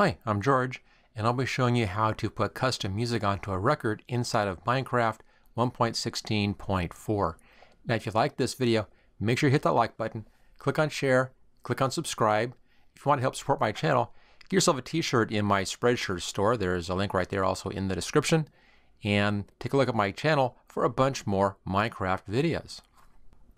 Hi, I'm George, and I'll be showing you how to put custom music onto a record inside of Minecraft 1.16.4. Now, if you like this video, make sure you hit that like button, click on share, click on subscribe. If you want to help support my channel, get yourself a t-shirt in my Spreadshirt store. There's a link right there also in the description. And take a look at my channel for a bunch more Minecraft videos.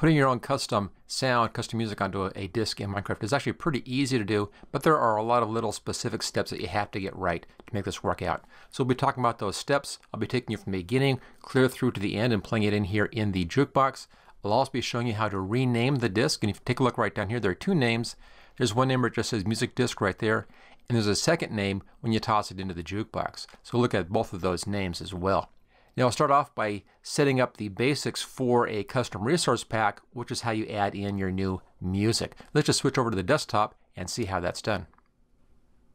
Putting your own custom sound, custom music onto a, a disk in Minecraft is actually pretty easy to do, but there are a lot of little specific steps that you have to get right to make this work out. So we'll be talking about those steps. I'll be taking you from the beginning clear through to the end and playing it in here in the jukebox. I'll also be showing you how to rename the disk. And if you take a look right down here, there are two names. There's one name where it just says music disk right there. And there's a second name when you toss it into the jukebox. So look at both of those names as well. Now I'll start off by setting up the basics for a custom resource pack, which is how you add in your new music. Let's just switch over to the desktop and see how that's done.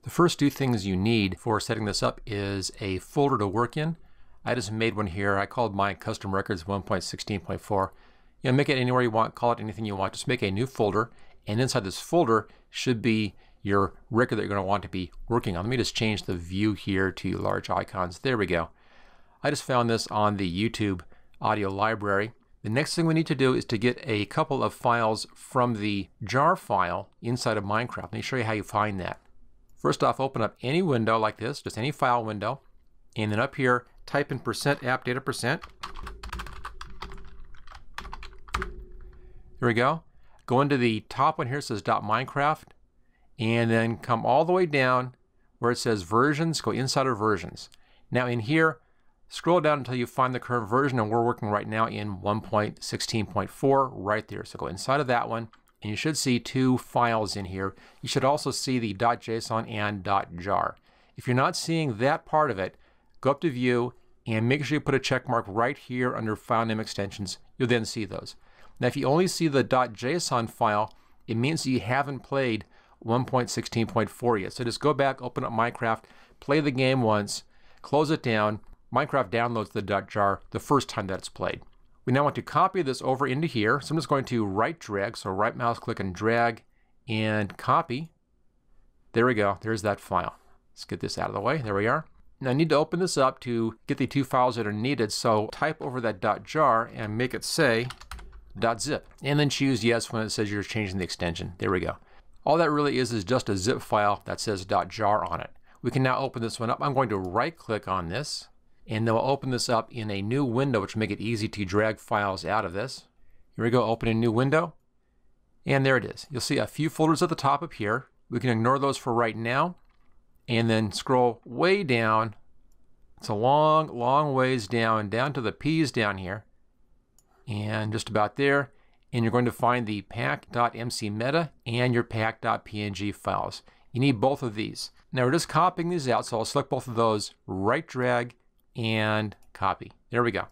The first two things you need for setting this up is a folder to work in. I just made one here. I called mine custom records 1.16.4. You know, make it anywhere you want, call it anything you want. Just make a new folder, and inside this folder should be your record that you're going to want to be working on. Let me just change the view here to large icons. There we go. I just found this on the YouTube audio library. The next thing we need to do is to get a couple of files from the jar file inside of Minecraft. Let me show you how you find that. First off, open up any window like this, just any file window, and then up here, type in percent app data percent. There we go. Go into the top one here, It says .minecraft, and then come all the way down where it says versions, go inside of versions. Now in here, Scroll down until you find the current version, and we're working right now in 1.16.4 right there. So go inside of that one, and you should see two files in here. You should also see the .json and .jar. If you're not seeing that part of it, go up to View and make sure you put a check mark right here under File Name Extensions. You'll then see those. Now, if you only see the .json file, it means that you haven't played 1.16.4 yet. So just go back, open up Minecraft, play the game once, close it down, Minecraft downloads the .jar the first time that it's played. We now want to copy this over into here. So I'm just going to right drag, so right mouse click and drag and copy. There we go, there's that file. Let's get this out of the way, there we are. Now I need to open this up to get the two files that are needed, so type over that .jar and make it say .zip. And then choose yes when it says you're changing the extension. There we go. All that really is is just a zip file that says .jar on it. We can now open this one up. I'm going to right click on this and then we'll open this up in a new window, which will make it easy to drag files out of this. Here we go, open a new window. And there it is. You'll see a few folders at the top up here. We can ignore those for right now. And then scroll way down. It's a long, long ways down, down to the P's down here. And just about there. And you're going to find the pack.mcmeta and your pack.png files. You need both of these. Now we're just copying these out, so I'll select both of those, right drag, and copy. There we go.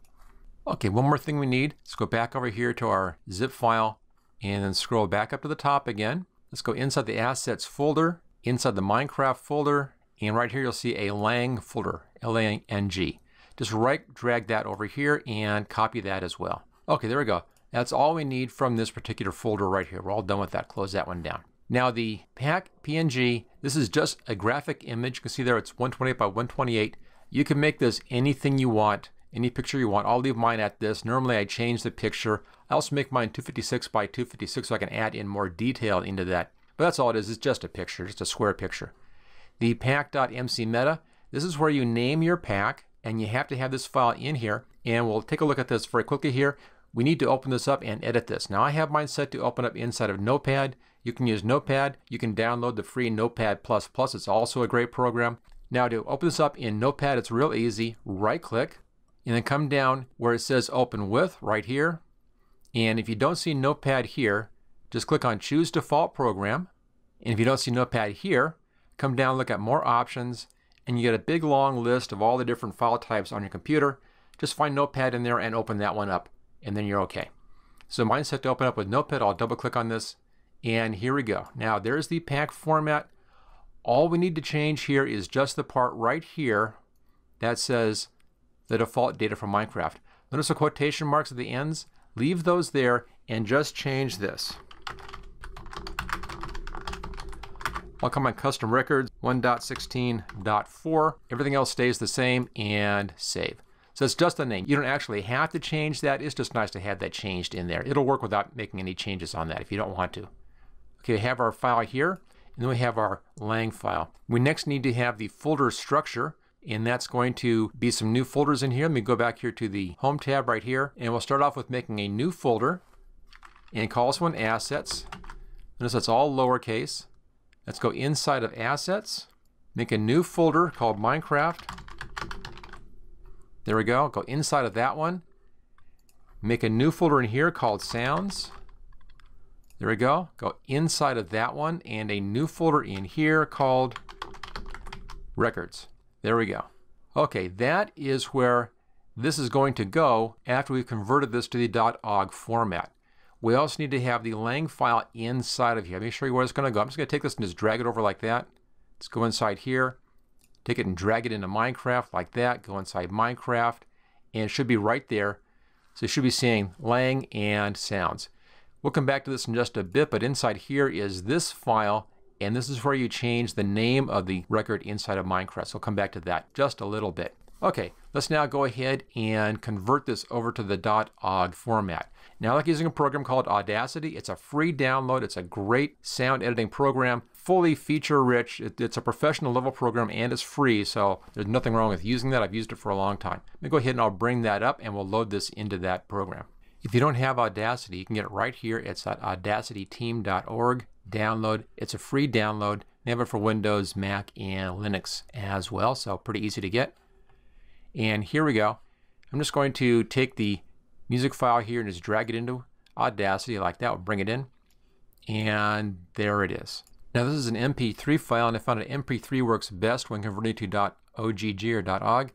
Okay, one more thing we need. Let's go back over here to our zip file and then scroll back up to the top again. Let's go inside the assets folder, inside the Minecraft folder, and right here you'll see a Lang folder, L-A-N-G. Just right drag that over here and copy that as well. Okay, there we go. That's all we need from this particular folder right here. We're all done with that. Close that one down. Now the pack PNG, this is just a graphic image. You can see there it's 128 by 128. You can make this anything you want, any picture you want. I'll leave mine at this. Normally I change the picture. I also make mine 256 by 256 so I can add in more detail into that. But that's all it is. It's just a picture, just a square picture. The pack.mcmeta, this is where you name your pack and you have to have this file in here. And we'll take a look at this very quickly here. We need to open this up and edit this. Now I have mine set to open up inside of Notepad. You can use Notepad. You can download the free Notepad++. Plus. It's also a great program. Now to open this up in Notepad, it's real easy. Right click and then come down where it says open with right here. And if you don't see Notepad here, just click on choose default program. And if you don't see Notepad here, come down, look at more options, and you get a big long list of all the different file types on your computer. Just find Notepad in there and open that one up, and then you're okay. So mine's set to open up with Notepad. I'll double click on this, and here we go. Now there's the pack format. All we need to change here is just the part right here that says the default data from Minecraft. Notice the quotation marks at the ends. Leave those there and just change this. I'll come on custom records 1.16.4. Everything else stays the same and save. So it's just a name. You don't actually have to change that. It's just nice to have that changed in there. It'll work without making any changes on that if you don't want to. Okay, have our file here, and then we have our lang file. We next need to have the folder structure, and that's going to be some new folders in here. Let me go back here to the Home tab right here, and we'll start off with making a new folder, and call this one Assets. Notice that's all lowercase. Let's go inside of Assets, make a new folder called Minecraft, there we go. Go inside of that one. Make a new folder in here called Sounds. There we go. Go inside of that one and a new folder in here called Records. There we go. Okay, that is where this is going to go after we've converted this to the .ogg format. We also need to have the lang file inside of here. Let me show you where it's going to go. I'm just going to take this and just drag it over like that. Let's go inside here take it and drag it into Minecraft like that, go inside Minecraft, and it should be right there. So you should be seeing lang and sounds. We'll come back to this in just a bit, but inside here is this file, and this is where you change the name of the record inside of Minecraft. So we'll come back to that just a little bit. Okay, let's now go ahead and convert this over to the .ogg format. Now I like using a program called Audacity. It's a free download. It's a great sound editing program fully feature rich. It, it's a professional level program and it's free, so there's nothing wrong with using that. I've used it for a long time. Let me go ahead and I'll bring that up and we'll load this into that program. If you don't have Audacity, you can get it right here. It's at audacityteam.org. Download. It's a free download. They have it for Windows, Mac, and Linux as well, so pretty easy to get. And here we go. I'm just going to take the music file here and just drag it into Audacity like that. We'll bring it in. And there it is. Now this is an MP3 file and I found that MP3 works best when converting to .ogg or .ogg.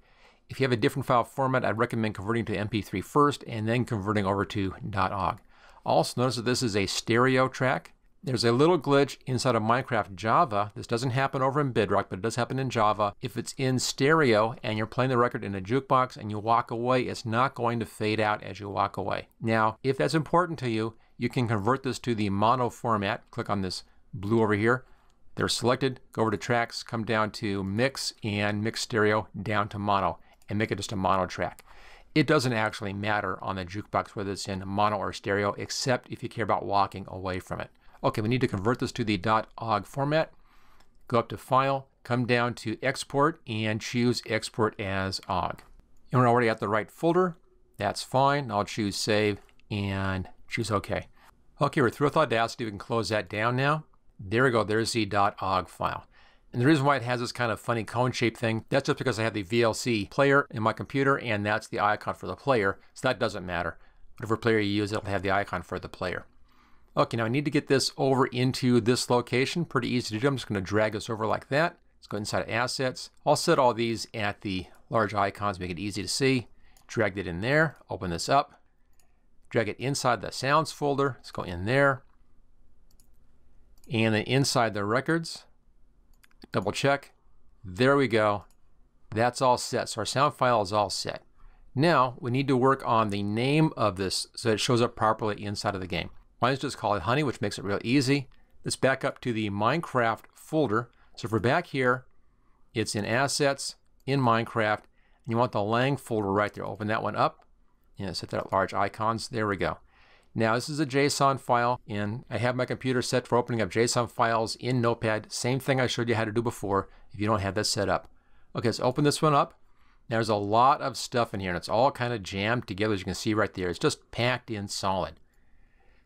If you have a different file format, I'd recommend converting to MP3 first and then converting over to .ogg. Also notice that this is a stereo track. There's a little glitch inside of Minecraft Java. This doesn't happen over in Bedrock, but it does happen in Java. If it's in stereo and you're playing the record in a jukebox and you walk away, it's not going to fade out as you walk away. Now, if that's important to you, you can convert this to the mono format. Click on this blue over here. They're selected, go over to tracks, come down to mix and mix stereo down to mono and make it just a mono track. It doesn't actually matter on the jukebox whether it's in mono or stereo, except if you care about walking away from it. Okay, we need to convert this to the .ogg format. Go up to File, come down to Export, and choose Export as OGG. And we're already at the right folder. That's fine. I'll choose Save and choose OK. Okay, we're through with Audacity. We can close that down now. There we go, there's the .ogg file. And the reason why it has this kind of funny cone-shaped thing, that's just because I have the VLC player in my computer and that's the icon for the player, so that doesn't matter. Whatever player you use, it'll have the icon for the player. Okay, now I need to get this over into this location. Pretty easy to do. I'm just going to drag this over like that. Let's go inside Assets. I'll set all these at the large icons, make it easy to see. Drag it in there, open this up. Drag it inside the Sounds folder. Let's go in there. And then inside the records, double check. There we go. That's all set. So our sound file is all set. Now we need to work on the name of this so it shows up properly inside of the game. You just call it Honey, which makes it real easy. Let's back up to the Minecraft folder. So if we're back here, it's in Assets, in Minecraft, and you want the Lang folder right there. Open that one up and set that large icons. There we go. Now this is a JSON file and I have my computer set for opening up JSON files in Notepad. Same thing I showed you how to do before if you don't have that set up. Okay, let's open this one up. There's a lot of stuff in here and it's all kind of jammed together as you can see right there. It's just packed in solid.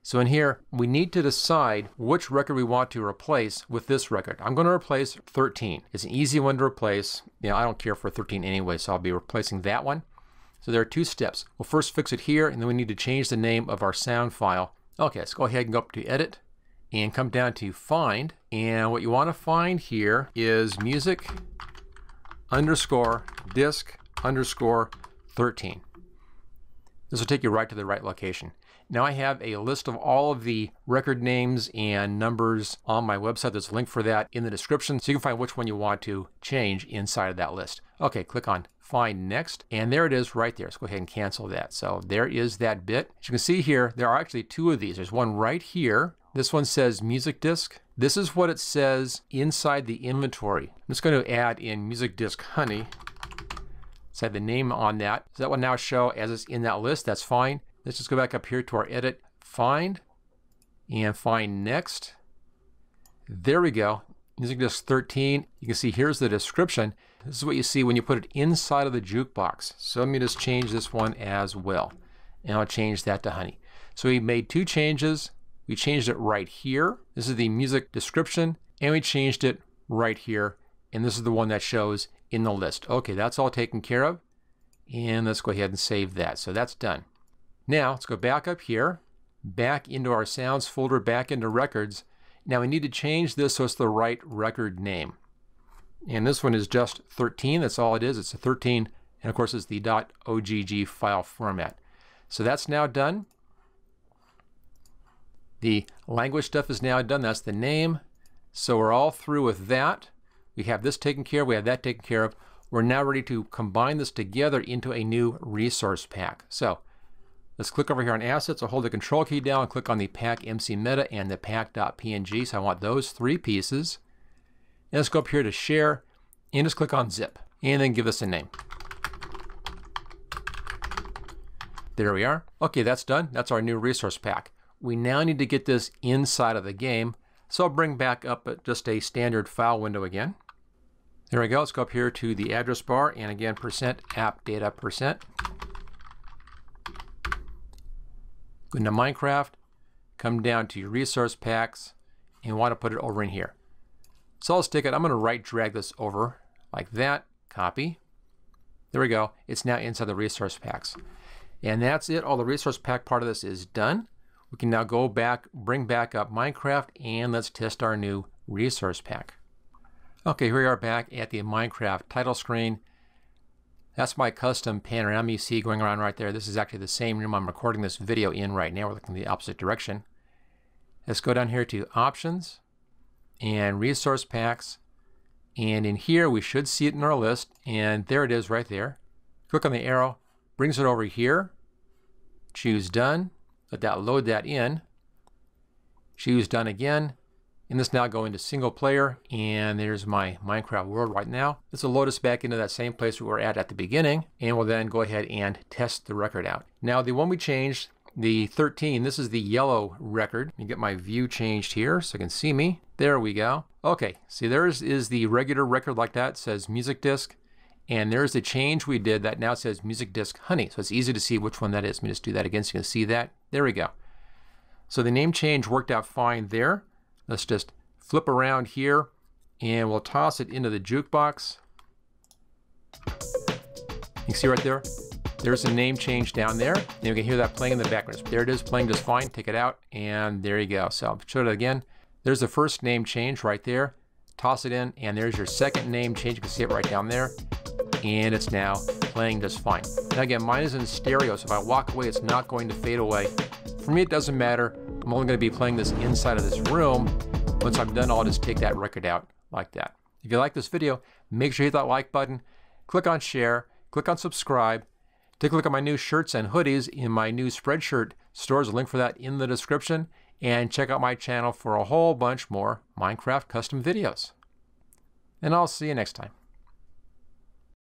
So in here, we need to decide which record we want to replace with this record. I'm going to replace 13. It's an easy one to replace. You know, I don't care for 13 anyway, so I'll be replacing that one. So there are two steps. We'll first fix it here, and then we need to change the name of our sound file. Okay, let's go ahead and go up to Edit, and come down to Find. And what you want to find here is music underscore disc underscore 13. This will take you right to the right location. Now I have a list of all of the record names and numbers on my website. There's a link for that in the description so you can find which one you want to change inside of that list. Okay, click on find next. And there it is right there. Let's go ahead and cancel that. So there is that bit. As you can see here, there are actually two of these. There's one right here This one says music disc. This is what it says inside the inventory. I'm just going to add in music disc honey. Let's add the name on that. So that will now show as it's in that list. That's fine. Let's just go back up here to our edit, find, and find next. There we go. Music disc 13. You can see here's the description. This is what you see when you put it inside of the jukebox. So let me just change this one as well. And I'll change that to honey. So we made two changes. We changed it right here. This is the music description. And we changed it right here. And this is the one that shows in the list. Okay, that's all taken care of. And let's go ahead and save that. So that's done. Now let's go back up here, back into our sounds folder, back into records. Now we need to change this so it's the right record name. And this one is just 13. That's all it is. It's a 13. And of course, it's the .ogg file format. So that's now done. The language stuff is now done. That's the name. So we're all through with that. We have this taken care of. We have that taken care of. We're now ready to combine this together into a new resource pack. So let's click over here on assets. I'll hold the control key down and click on the pack MC meta and the pack.png. So I want those three pieces. And let's go up here to share and just click on zip and then give this a name. There we are. Okay, that's done. That's our new resource pack. We now need to get this inside of the game. So I'll bring back up just a standard file window again. There we go. Let's go up here to the address bar and again percent app data percent. Go into Minecraft, come down to your resource packs, and want to put it over in here. So I'll stick it, I'm going to right drag this over like that, copy. There we go. It's now inside the resource packs. And that's it. All the resource pack part of this is done. We can now go back, bring back up Minecraft, and let's test our new resource pack. Okay, here we are back at the Minecraft title screen. That's my custom panorama you see going around right there. This is actually the same room I'm recording this video in right now. We're looking the opposite direction. Let's go down here to Options, and resource packs. And in here, we should see it in our list. And there it is right there. Click on the arrow, brings it over here. Choose done. Let that load that in. Choose done again. And this now go into single player. And there's my Minecraft world right now. This will load us back into that same place we were at at the beginning. And we'll then go ahead and test the record out. Now the one we changed the 13, this is the yellow record. Me get my view changed here so you can see me. There we go. Okay, see there's is the regular record like that. It says music disc. And there's the change we did that now says music disc honey. So it's easy to see which one that is. Let me just do that again so you can see that. There we go. So the name change worked out fine there. Let's just flip around here and we'll toss it into the jukebox. You can see right there, there's a name change down there. And you can hear that playing in the background. There it is, playing just fine. Take it out, and there you go. So I'll show it again. There's the first name change right there. Toss it in, and there's your second name change. You can see it right down there. And it's now playing just fine. Now again, mine is in stereo, so if I walk away, it's not going to fade away. For me, it doesn't matter. I'm only going to be playing this inside of this room. Once I'm done, I'll just take that record out like that. If you like this video, make sure you hit that like button, click on share, click on subscribe, Take a look at my new shirts and hoodies in my new Spreadshirt stores. A link for that in the description. And check out my channel for a whole bunch more Minecraft custom videos. And I'll see you next time.